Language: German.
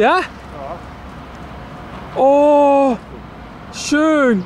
Ja? Ja. Oh, schön.